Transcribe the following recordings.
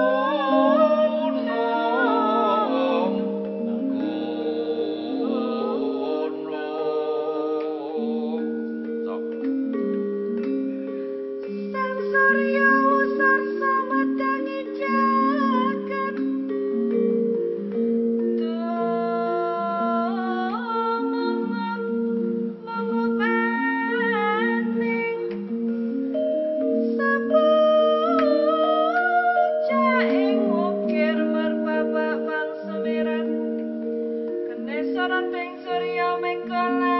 Lord. Soran peng soria mengkone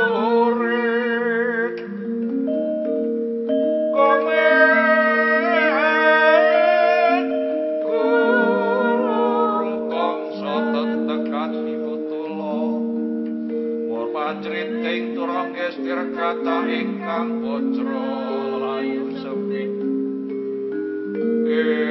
kata ingkang putra layu sepi. Eh.